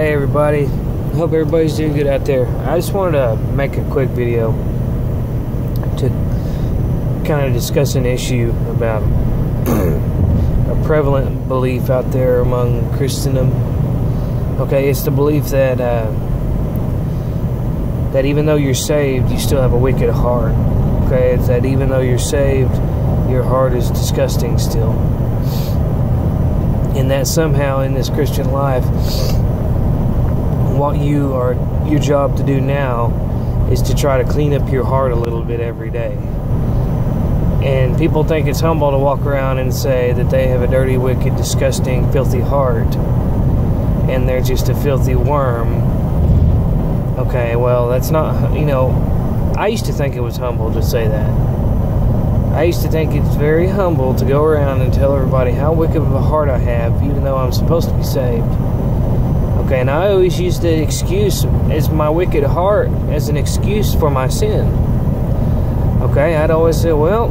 Hey everybody, hope everybody's doing good out there. I just wanted to make a quick video to kind of discuss an issue about a prevalent belief out there among Christendom. Okay, it's the belief that uh, that even though you're saved, you still have a wicked heart. Okay, it's that even though you're saved, your heart is disgusting still. And that somehow in this Christian life, what you are your job to do now is to try to clean up your heart a little bit every day. And people think it's humble to walk around and say that they have a dirty, wicked, disgusting, filthy heart. And they're just a filthy worm. Okay, well, that's not, you know, I used to think it was humble to say that. I used to think it's very humble to go around and tell everybody how wicked of a heart I have, even though I'm supposed to be saved. And I always used the excuse as my wicked heart as an excuse for my sin. Okay, I'd always say, well,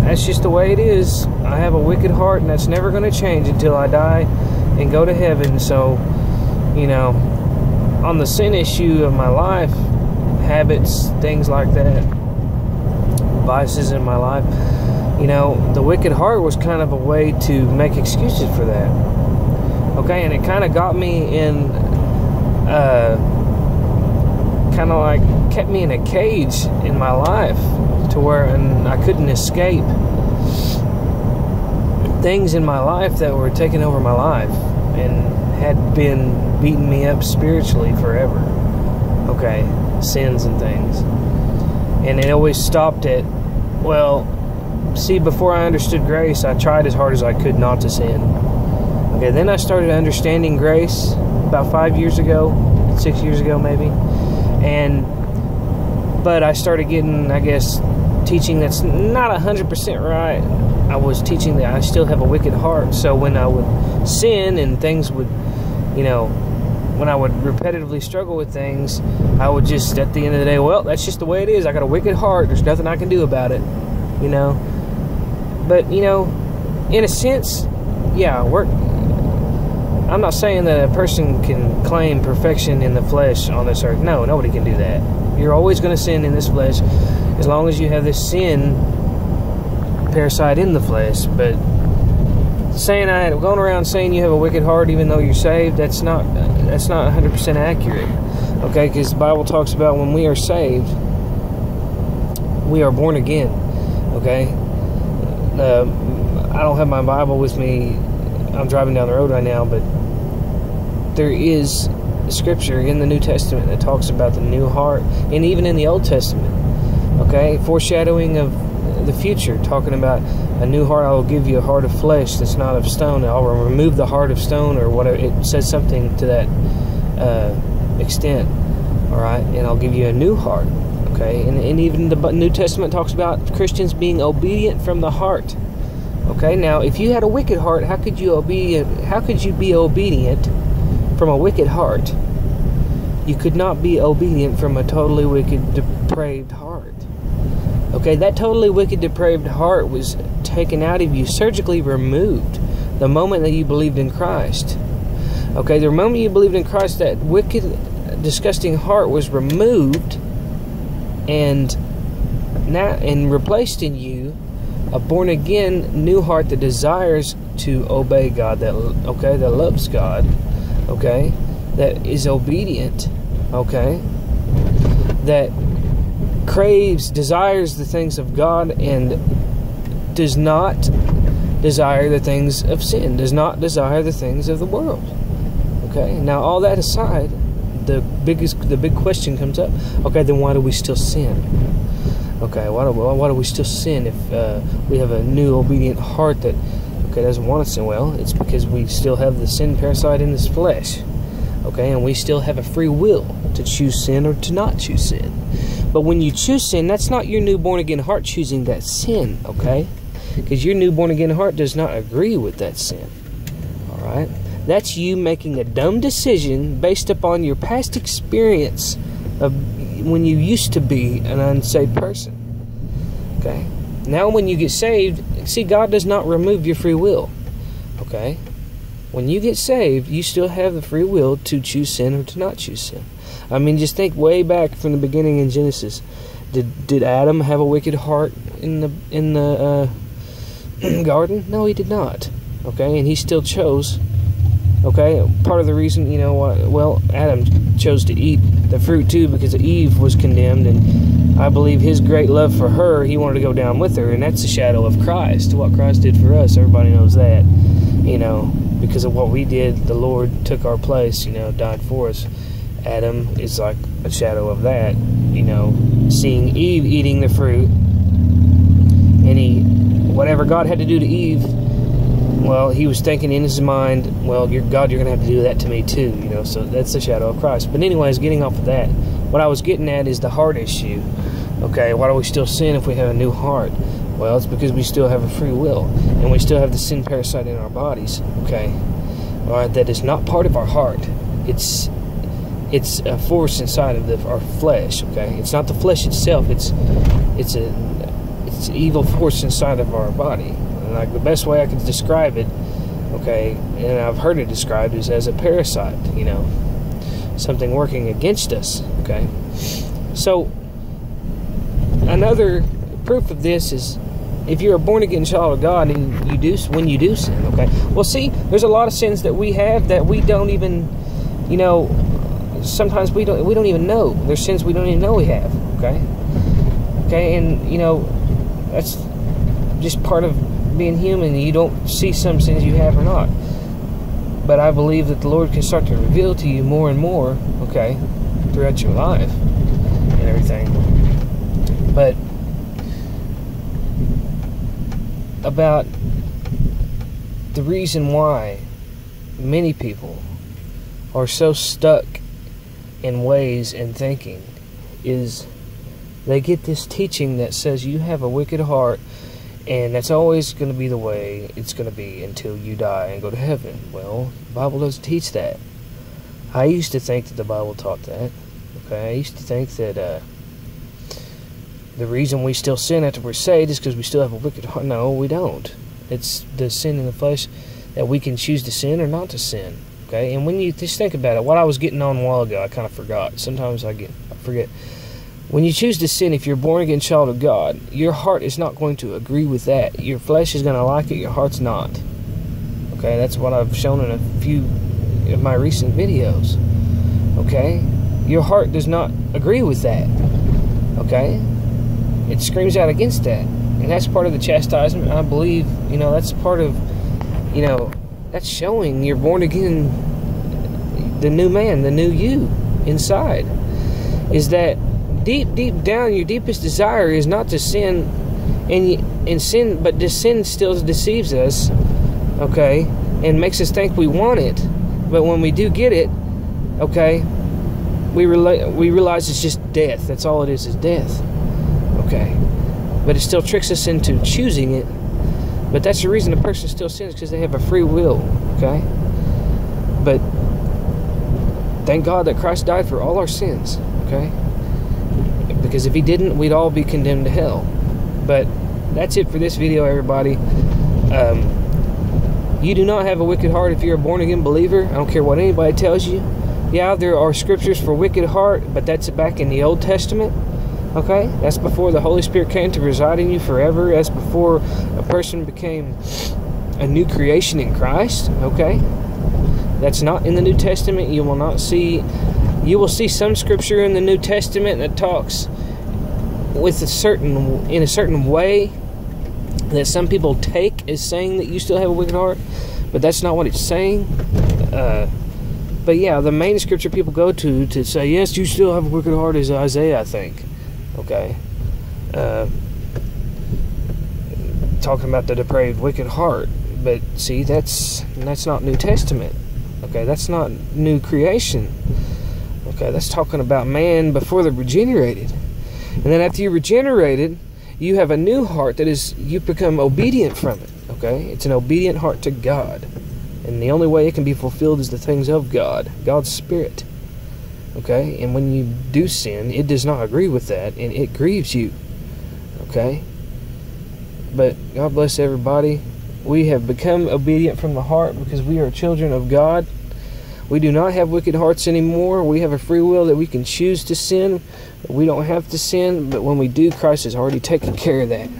that's just the way it is. I have a wicked heart, and that's never going to change until I die and go to heaven. So, you know, on the sin issue of my life, habits, things like that, vices in my life, you know, the wicked heart was kind of a way to make excuses for that. Okay, and it kind of got me in, uh, kind of like kept me in a cage in my life to where and I couldn't escape things in my life that were taking over my life and had been beating me up spiritually forever. Okay, sins and things. And it always stopped at, well, see, before I understood grace, I tried as hard as I could not to sin. Okay, then I started understanding grace about five years ago, six years ago maybe. And, but I started getting, I guess, teaching that's not 100% right. I was teaching that I still have a wicked heart. So when I would sin and things would, you know, when I would repetitively struggle with things, I would just, at the end of the day, well, that's just the way it is. I got a wicked heart. There's nothing I can do about it, you know. But, you know, in a sense, yeah, we're. I'm not saying that a person can claim perfection in the flesh on this earth. No, nobody can do that. You're always going to sin in this flesh as long as you have this sin parasite in the flesh. But saying I going around saying you have a wicked heart even though you're saved, that's not that's not 100% accurate. Okay, because the Bible talks about when we are saved, we are born again. Okay, uh, I don't have my Bible with me. I'm driving down the road right now, but there is scripture in the New Testament that talks about the new heart, and even in the Old Testament. Okay, foreshadowing of the future, talking about a new heart. I will give you a heart of flesh that's not of stone. I will remove the heart of stone, or whatever. It says something to that uh, extent. All right, and I'll give you a new heart. Okay, and, and even the New Testament talks about Christians being obedient from the heart. Okay, now if you had a wicked heart, how could you obedient? How could you be obedient from a wicked heart? You could not be obedient from a totally wicked, depraved heart. Okay, that totally wicked, depraved heart was taken out of you, surgically removed, the moment that you believed in Christ. Okay, the moment you believed in Christ, that wicked, disgusting heart was removed and now and replaced in you a born again new heart that desires to obey God, that okay, that loves God, okay, that is obedient, okay, that craves, desires the things of God and does not desire the things of sin, does not desire the things of the world. Okay? Now all that aside, the biggest the big question comes up. Okay, then why do we still sin? Okay, why do why do we still sin if uh, we have a new obedient heart that okay doesn't want to sin? Well, it's because we still have the sin parasite in this flesh. Okay, and we still have a free will to choose sin or to not choose sin. But when you choose sin, that's not your new born again heart choosing that sin, okay? Because your new born again heart does not agree with that sin. All right? That's you making a dumb decision based upon your past experience of when you used to be an unsaved person. Okay? Now, when you get saved, see, God does not remove your free will. Okay? when you get saved, you still have the free will to choose sin or to not choose sin. I mean, just think way back from the beginning in Genesis. Did did Adam have a wicked heart in the in the uh, garden? No, he did not. Okay, and he still chose. Okay, part of the reason, you know, well, Adam chose to eat the fruit too because Eve was condemned, and I believe his great love for her, he wanted to go down with her, and that's the shadow of Christ, what Christ did for us. Everybody knows that, you know, because of what we did, the Lord took our place, you know, died for us. Adam is like a shadow of that, you know, seeing Eve eating the fruit, and he, whatever God had to do to Eve, well, he was thinking in his mind, well, you're, God, you're going to have to do that to me too, you know, so that's the shadow of Christ. But, anyways, getting off of that, what I was getting at is the heart issue. Okay, why do we still sin if we have a new heart? Well, it's because we still have a free will, and we still have the sin parasite in our bodies. Okay, all right, that is not part of our heart. It's it's a force inside of the, our flesh. Okay, it's not the flesh itself. It's it's a it's an evil force inside of our body. And like the best way I can describe it, okay, and I've heard it described is as a parasite. You know, something working against us. Okay, so another proof of this is if you're a born again child of God and you do when you do sin, okay. Well, see, there's a lot of sins that we have that we don't even, you know, sometimes we don't we don't even know. There's sins we don't even know we have. Okay. Okay, and you know that's just part of being human. You don't see some sins you have or not. But I believe that the Lord can start to reveal to you more and more. Okay, throughout your life and everything. But about the reason why many people are so stuck in ways and thinking is they get this teaching that says you have a wicked heart and that's always going to be the way it's going to be until you die and go to heaven. Well, the Bible doesn't teach that. I used to think that the Bible taught that. Okay, I used to think that uh, the reason we still sin after we're saved is because we still have a wicked heart. No, we don't. It's the sin in the flesh that we can choose to sin or not to sin. Okay, and when you just think about it, what I was getting on a while ago, I kind of forgot. Sometimes I get I forget. When you choose to sin, if you're born again child of God, your heart is not going to agree with that. Your flesh is going to like it. Your heart's not. Okay, that's what I've shown in a few of my recent videos. Okay, your heart does not agree with that. Okay, it screams out against that, and that's part of the chastisement. I believe you know that's part of you know that's showing you're born again the new man the new you inside is that deep deep down your deepest desire is not to sin and and sin but this sin still deceives us okay and makes us think we want it but when we do get it okay we rela- we realize it's just death that's all it is is death okay but it still tricks us into choosing it but that's the reason a person still sins because they have a free will, okay? But thank God that Christ died for all our sins, okay? Because if he didn't, we'd all be condemned to hell. But that's it for this video, everybody. Um, you do not have a wicked heart if you're a born again believer. I don't care what anybody tells you. Yeah, there are scriptures for wicked heart, but that's back in the Old Testament. Okay? That's before the Holy Spirit came to reside in you forever. That's before a person became a new creation in Christ. Okay? That's not in the New Testament. You will not see you will see some scripture in the New Testament that talks with a certain in a certain way that some people take as saying that you still have a wicked heart, but that's not what it's saying. Uh, but yeah, the main scripture people go to to say yes, you still have a wicked heart is Isaiah, I think okay? Uh, talking about the depraved, wicked heart. But see, that's that's not New Testament. Okay, that's not new creation. Okay, that's talking about man before they're regenerated. And then after you're regenerated, you have a new heart that is you become obedient from it. Okay? It's an obedient heart to God. And the only way it can be fulfilled is the things of God, God's Spirit. Okay? And when you do sin, it does not agree with that and it grieves you. Okay? But God bless everybody. We have become obedient from the heart because we are children of God. We do not have wicked hearts anymore. We have a free will that we can choose to sin. We don't have to sin, but when we do, Christ has already taken care of that.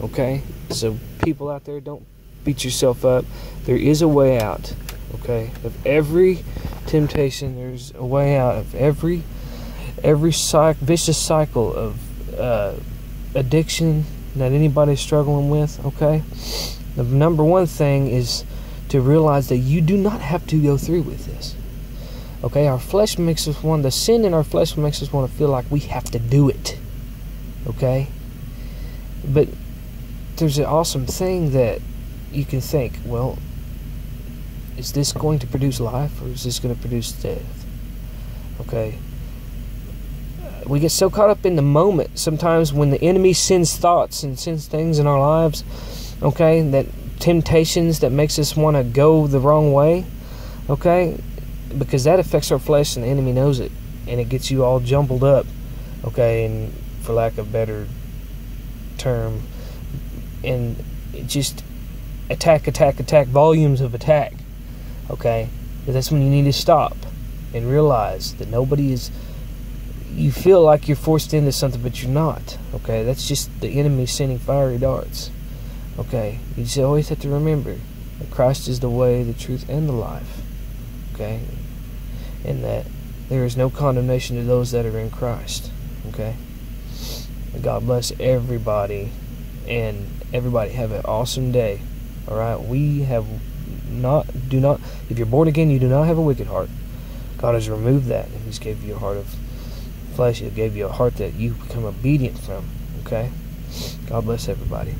Okay? So, people out there, don't beat yourself up. There is a way out. Okay? Of every temptation, there's a way out. Of every every vicious cycle of uh, addiction that anybody's struggling with. Okay? The number one thing is to realize that you do not have to go through with this. Okay, our flesh makes us want the sin in our flesh makes us want to feel like we have to do it. Okay? But there's an awesome thing that you can think, well, is this going to produce life or is this going to produce death? Okay. We get so caught up in the moment sometimes when the enemy sends thoughts and sends things in our lives, okay, that temptations that makes us want to go the wrong way, okay? Because that affects our flesh and the enemy knows it and it gets you all jumbled up, okay, and for lack of better term, and just attack, attack, attack, volumes of attack, okay? But that's when you need to stop and realize that nobody is. You feel like you're forced into something, but you're not. Okay, that's just the enemy sending fiery darts. Okay, you just always have to remember that Christ is the way, the truth, and the life. Okay, and that there is no condemnation to those that are in Christ. Okay, God bless everybody, and everybody have an awesome day. All right, we have not do not. If you're born again, you do not have a wicked heart. God has removed that, and He's gave you a heart of flesh. He gave you a heart that you become obedient from. Okay. God bless everybody.